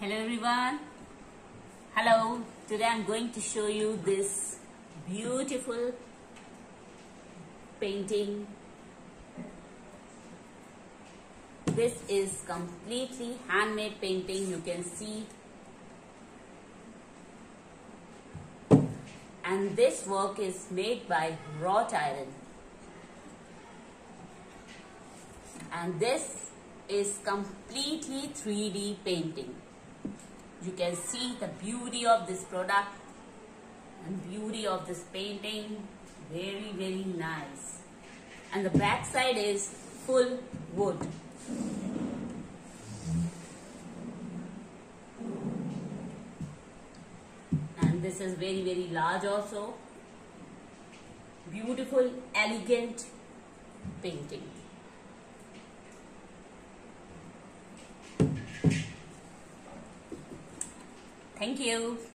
Hello everyone. Hello. Today I'm going to show you this beautiful painting. This is completely handmade painting. You can see. And this work is made by wrought iron. And this is completely 3D painting. You can see the beauty of this product and beauty of this painting. Very, very nice. And the back side is full wood. And this is very, very large also. Beautiful, elegant painting. Thank you.